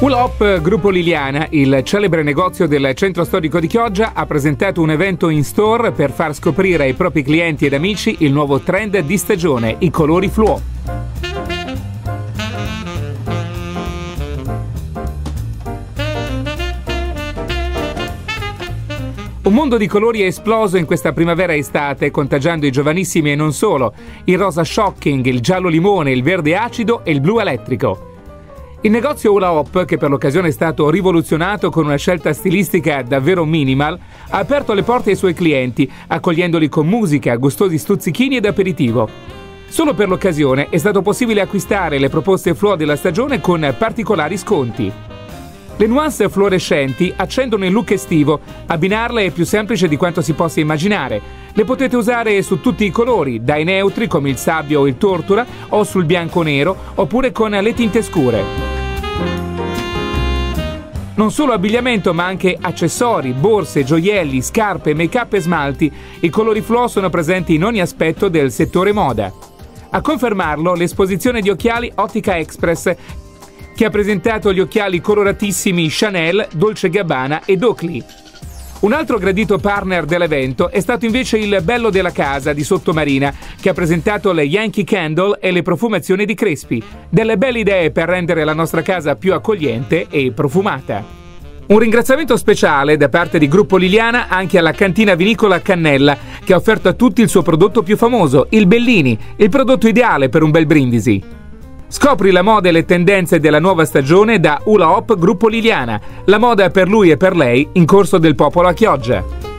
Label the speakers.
Speaker 1: Hula Hop Gruppo Liliana, il celebre negozio del centro storico di Chioggia, ha presentato un evento in store per far scoprire ai propri clienti ed amici il nuovo trend di stagione, i colori fluo. Un mondo di colori è esploso in questa primavera estate, contagiando i giovanissimi e non solo. Il rosa shocking, il giallo limone, il verde acido e il blu elettrico. Il negozio Hula Hop, che per l'occasione è stato rivoluzionato con una scelta stilistica davvero minimal, ha aperto le porte ai suoi clienti, accogliendoli con musica, gustosi stuzzichini ed aperitivo. Solo per l'occasione è stato possibile acquistare le proposte Fluo della stagione con particolari sconti. Le nuance fluorescenti accendono il look estivo, abbinarle è più semplice di quanto si possa immaginare. Le potete usare su tutti i colori, dai neutri come il sabbio o il tortura, o sul bianco nero, oppure con le tinte scure. Non solo abbigliamento, ma anche accessori, borse, gioielli, scarpe, make-up e smalti. I colori flow sono presenti in ogni aspetto del settore moda. A confermarlo l'esposizione di occhiali Ottica Express, che ha presentato gli occhiali coloratissimi Chanel, Dolce Gabbana ed Oakley. Un altro gradito partner dell'evento è stato invece il Bello della Casa di Sottomarina, che ha presentato le Yankee Candle e le profumazioni di Crespi. Delle belle idee per rendere la nostra casa più accogliente e profumata. Un ringraziamento speciale da parte di Gruppo Liliana anche alla cantina vinicola Cannella, che ha offerto a tutti il suo prodotto più famoso, il Bellini, il prodotto ideale per un bel brindisi. Scopri la moda e le tendenze della nuova stagione da Hula Hop Gruppo Liliana, la moda per lui e per lei in corso del popolo a Chioggia.